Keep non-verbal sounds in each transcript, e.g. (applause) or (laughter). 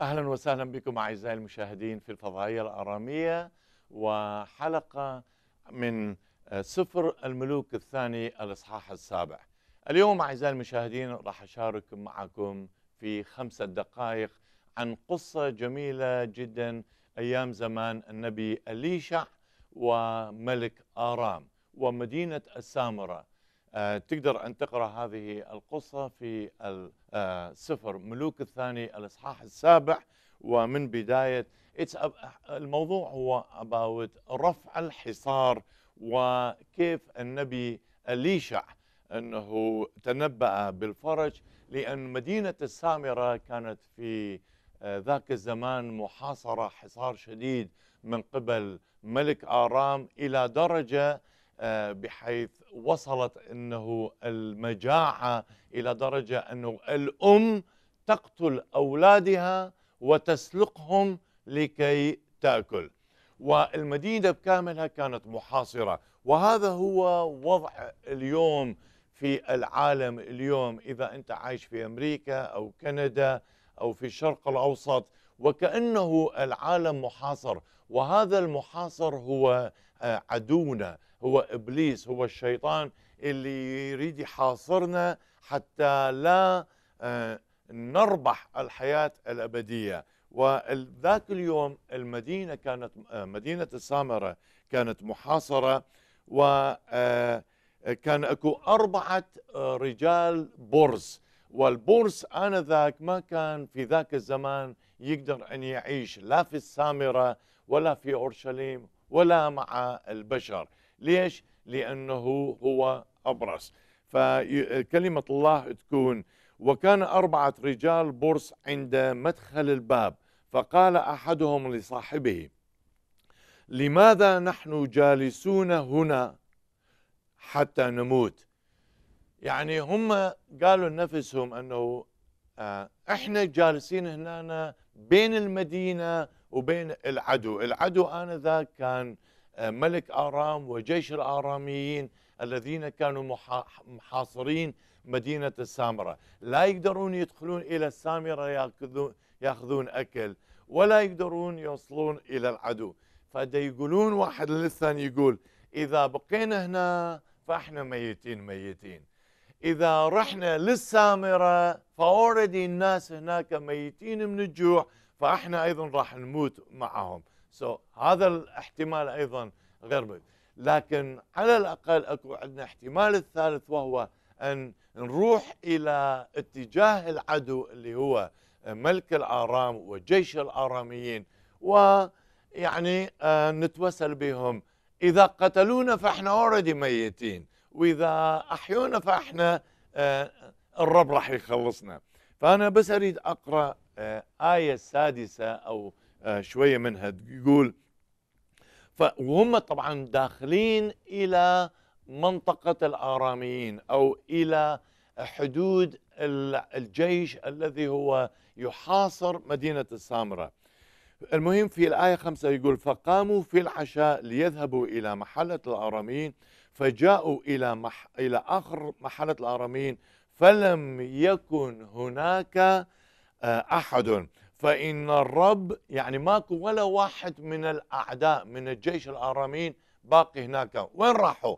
أهلا وسهلا بكم أعزائي المشاهدين في الفضائية الأرامية وحلقة من سفر الملوك الثاني الإصحاح السابع. اليوم أعزائي المشاهدين راح أشارك معكم في خمسة دقائق عن قصة جميلة جدا أيام زمان النبي إليشع وملك آرام ومدينة السامرة. آه، تقدر أن تقرأ هذه القصة في السفر ملوك الثاني الإصحاح السابع ومن بداية الموضوع هو about رفع الحصار وكيف النبي اليشع أنه تنبأ بالفرج لأن مدينة السامرة كانت في آه، ذاك الزمان محاصرة حصار شديد من قبل ملك آرام إلى درجة آه، بحيث وصلت إنه المجاعة إلى درجة إنه الأم تقتل أولادها وتسلقهم لكي تأكل. والمدينة بكاملها كانت محاصرة. وهذا هو وضع اليوم في العالم اليوم. إذا أنت عايش في أمريكا أو كندا أو في الشرق الأوسط وكأنه العالم محاصر. وهذا المحاصر هو آه، عدونا. هو إبليس هو الشيطان اللي يريد يحاصرنا حتى لا آه، نربح الحياة الأبدية. وذاك اليوم المدينة كانت آه، مدينة السامرة كانت محاصرة وكان آه، أكو أربعة رجال برص والبرص آنذاك ما كان في ذاك الزمان يقدر أن يعيش لا في السامرة ولا في أورشليم ولا مع البشر. ليش؟ لأنه هو أبرص فكلمة الله تكون وكان أربعة رجال برص عند مدخل الباب فقال أحدهم لصاحبه لماذا نحن جالسون هنا حتى نموت؟ يعني هم قالوا لنفسهم أنه آه، إحنا جالسين هنا بين المدينة وبين العدو. العدو آنذاك كان ملك آرام وجيش الآراميين الذين كانوا محاصرين مدينة السامرة. لا يقدرون يدخلون إلى السامرة يأخذون, يأخذون أكل ولا يقدرون يوصلون إلى العدو. فدا يقولون واحد للثاني يقول إذا بقينا هنا فإحنا ميتين ميتين. إذا رحنا للسامرة فأوردي الناس هناك ميتين من الجوع فإحنا أيضا راح نموت معهم. so so, هذا الاحتمال أيضا غير مهم لكن على الأقل أكو عندنا احتمال الثالث وهو أن نروح إلى اتجاه العدو اللي هو ملك الآرام وجيش الآراميين ويعني آه، نتوسل بهم. إذا قتلونا فإحنا already ميتين. وإذا أحيونا فإحنا آه، الرب راح يخلصنا. فأنا بس أريد أقرأ آه، آية سادسه أو شوية منها. يقول وهم طبعا داخلين إلى منطقة الآراميين أو إلى حدود الجيش الذي هو يحاصر مدينة السامرة. المهم في الآية خمسة يقول فقاموا في العشاء ليذهبوا إلى محلة الآراميين فجاءوا إلى مح إلى آخر محلة الآراميين فلم يكن هناك آه، أحد. فإن الرب يعني ماكو ولا واحد من الأعداء من الجيش الآراميين باقي هناك. وين راحوا؟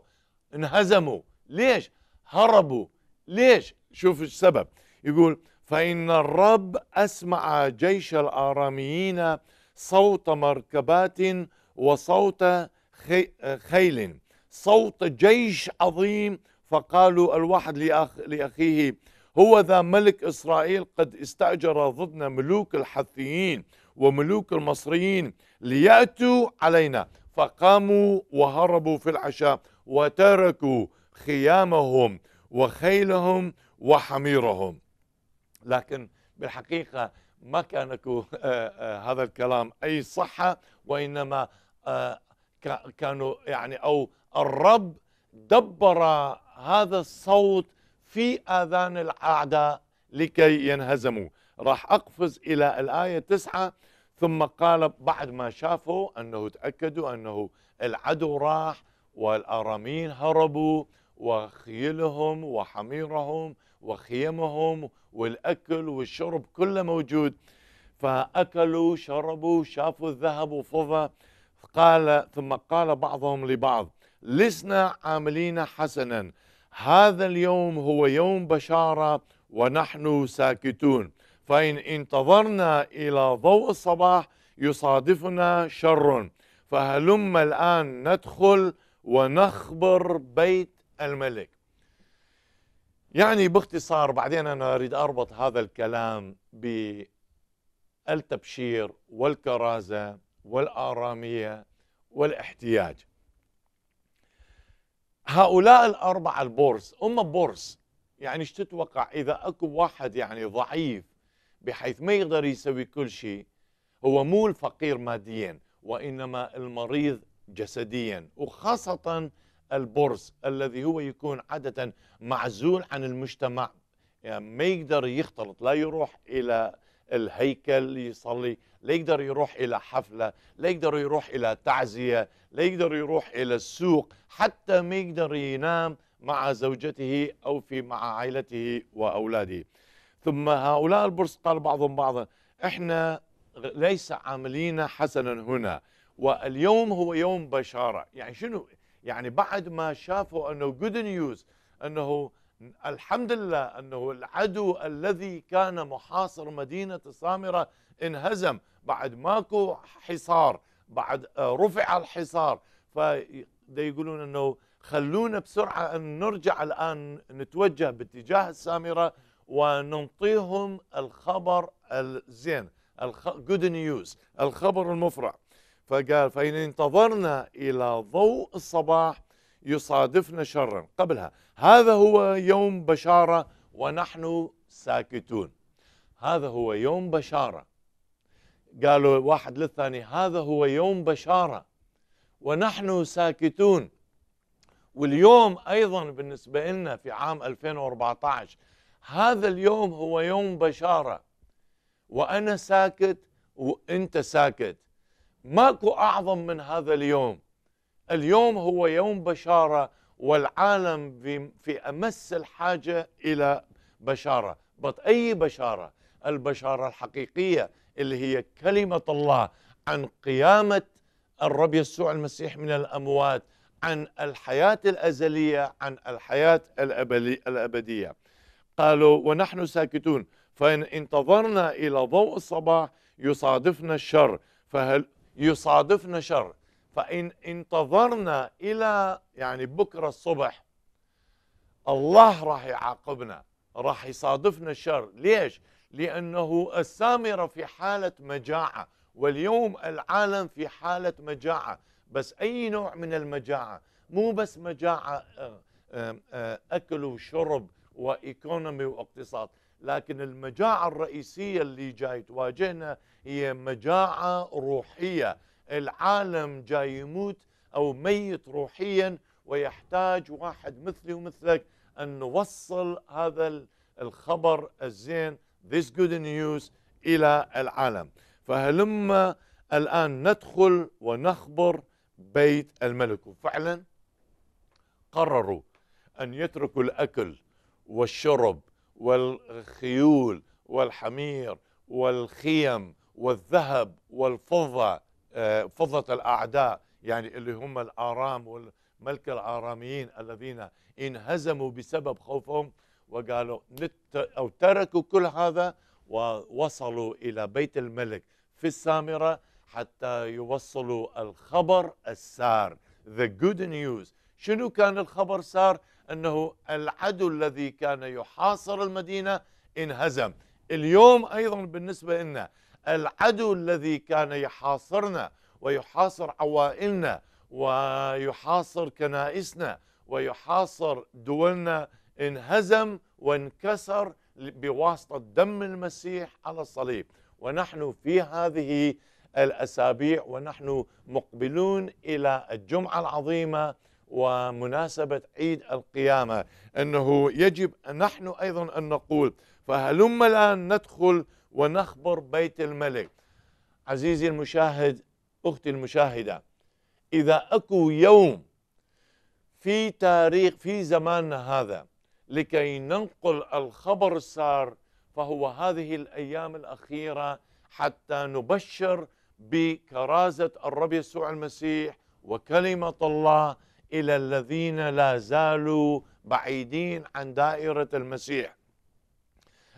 انهزموا. ليش؟ هربوا. ليش؟ شوف السبب يقول فإن الرب أسمع جيش الآراميين صوت مركبات وصوت خيل. صوت جيش عظيم. فقالوا الواحد لأخ لأخيه هو ذا ملك إسرائيل قد استأجر ضدنا ملوك الحثيين وملوك المصريين ليأتوا علينا. فقاموا وهربوا في العشاء وتركوا خيامهم وخيلهم وحميرهم. لكن بالحقيقة ما كان (laughs) آه، آه، هذا الكلام أي صحة وإنما آه، كانوا يعني أو الرب دبر هذا الصوت في آذان الأعداء لكي ينهزموا. راح أقفز إلى الآية تسعة ثم قال بعد ما شافوا أنه تأكدوا أنه العدو راح والآراميين هربوا وخيلهم وحميرهم وخيمهم والأكل والشرب كله موجود. فأكلوا شربوا شافوا الذهب وفضة. قال ثم قال بعضهم لبعض لسنا عاملين حسنا. هذا اليوم هو يوم بشارة ونحن ساكتون. فإن انتظرنا إلى ضوء الصباح يصادفنا شر. فهلم الآن ندخل ونخبر بيت الملك. يعني باختصار بعدين أنا أريد أربط هذا الكلام بالتبشير والكرازة والآرامية والاحتياج. هؤلاء الأربعة البورس هم بورس. يعني إيش تتوقع؟ إذا أكو واحد يعني ضعيف بحيث ما يقدر يسوي كل شيء هو مو الفقير ماديا وإنما المريض جسديا. وخاصة البورس الذي هو يكون عادة معزول عن المجتمع. يعني ما يقدر يختلط لا يروح إلى الهيكل يصلي لا يقدر يروح إلى حفلة لا يقدر يروح إلى تعزية لا يقدر يروح إلى السوق حتى ما يقدر ينام مع زوجته أو في مع عائلته وأولاده. ثم هؤلاء البرص قال بعضهم بعضا إحنا ليس عاملين حسنا هنا واليوم هو يوم بشارة. يعني شنو؟ يعني بعد ما شافوا أنه جود نيوز أنه الحمد لله أنه العدو الذي كان محاصر مدينة سامرة انهزم بعد ماكو حصار بعد رفع الحصار. فيقولون أنه خلونا بسرعة أن نرجع الآن نتوجه باتجاه السامرة وننطيهم الخبر الزين جود نيوز الخبر المفرح فقال فإن انتظرنا إلى ضوء الصباح يصادفنا شرا. قبلها هذا هو يوم بشارة ونحن ساكتون. هذا هو يوم بشارة. قالوا واحد للثاني هذا هو يوم بشارة ونحن ساكتون. واليوم أيضا بالنسبة لنا في عام 2014 هذا اليوم هو يوم بشارة. وأنا ساكت وأنت ساكت. ماكو أعظم من هذا اليوم. اليوم هو يوم بشارة والعالم في أمس الحاجة إلى بشارة. بط أي بشارة؟ البشارة الحقيقية اللي هي كلمة الله عن قيامة الرب يسوع المسيح من الأموات عن الحياة الأزلية عن الحياة الأبدية. قالوا ونحن ساكتون فإن انتظرنا إلى ضوء الصباح يصادفنا الشر. فهل يصادفنا شر؟ فإن انتظرنا إلى يعني بكرة الصبح الله راح يعاقبنا راح يصادفنا الشر. ليش؟ لأنه السامرة في حالة مجاعة واليوم العالم في حالة مجاعة. بس أي نوع من المجاعة؟ مو بس مجاعة آه، آه، آه، أكل وشرب وإيكونومي واقتصاد لكن المجاعة الرئيسية اللي جاي تواجهنا هي مجاعة روحية. العالم جاي يموت أو ميت روحيا ويحتاج واحد مثلي ومثلك أن نوصل هذا الخبر الزين this good news إلى العالم. فهلما الآن ندخل ونخبر بيت الملك. وفعلا قرروا أن يتركوا الأكل والشرب والخيول والحمير والخيم والذهب والفضة فضة الأعداء يعني اللي هم الآرام والملك الآراميين الذين انهزموا بسبب خوفهم وقالوا أو تركوا كل هذا ووصلوا إلى بيت الملك في السامرة حتى يوصلوا الخبر السار. The good news. شنو كان الخبر سار؟ أنه العدو الذي كان يحاصر المدينة انهزم. اليوم أيضا بالنسبة لنا العدو الذي كان يحاصرنا ويحاصر عوائلنا ويحاصر كنائسنا ويحاصر دولنا انهزم وانكسر بواسطة دم المسيح على الصليب. ونحن في هذه الأسابيع ونحن مقبلون إلى الجمعة العظيمة ومناسبة عيد القيامة. أنه يجب نحن أيضا أن نقول فهلم الآن ندخل ونخبر بيت الملك. عزيزي المشاهد أختي المشاهدة إذا أكو يوم في تاريخ في زماننا هذا لكي ننقل الخبر السار فهو هذه الأيام الأخيرة حتى نبشر بكرازة الرب يسوع المسيح وكلمة الله إلى الذين لا زالوا بعيدين عن دائرة المسيح.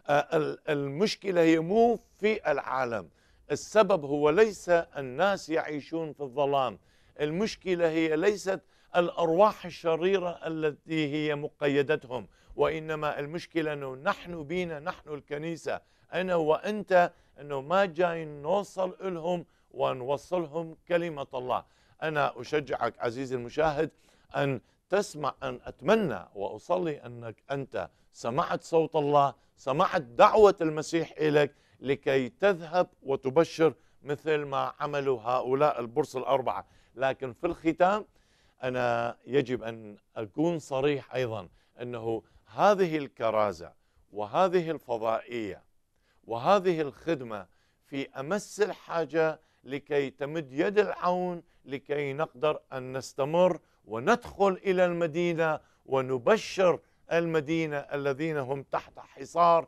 المشكلة هي مو في العالم. السبب هو ليس الناس يعيشون في الظلام. المشكلة هي ليست الأرواح الشريرة التي هي مقيدتهم وإنما المشكلة أنه نحن بينا نحن الكنيسة أنا وأنت أنه ما جاي نوصل لهم ونوصلهم كلمة الله. أنا أشجعك عزيزي المشاهد أن تسمع أن أتمنى وأصلي أنك أنت سمعت صوت الله سمعت دعوة المسيح إليك لكي تذهب وتبشر مثل ما عملوا هؤلاء البرص الأربعة. لكن في الختام أنا يجب أن أكون صريح أيضا أنه هذه الكرازة وهذه الفضائية وهذه الخدمة في أمس الحاجة لكي تمد يد العون لكي نقدر أن نستمر وندخل إلى المدينة ونبشر المدينة الذين هم تحت حصار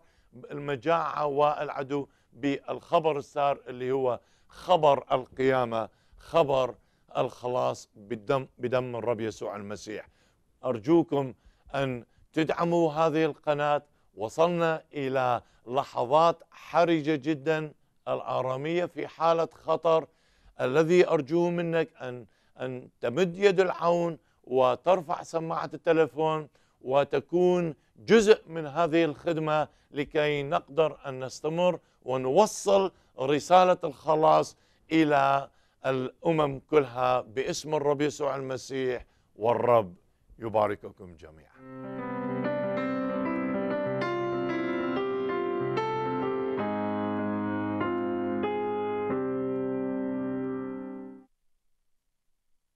المجاعة والعدو بالخبر السار اللي هو خبر القيامة خبر الخلاص بدم بدم الرب يسوع المسيح. أرجوكم أن تدعموا هذه القناة. وصلنا إلى لحظات حرجة جدا الآرامية في حالة خطر. الذي أرجوه منك أن أن تمد يد العون وترفع سماعة التلفون. وتكون جزء من هذه الخدمة لكي نقدر أن نستمر ونوصل رسالة الخلاص إلى الأمم كلها باسم الرب يسوع المسيح والرب يبارككم جميعا.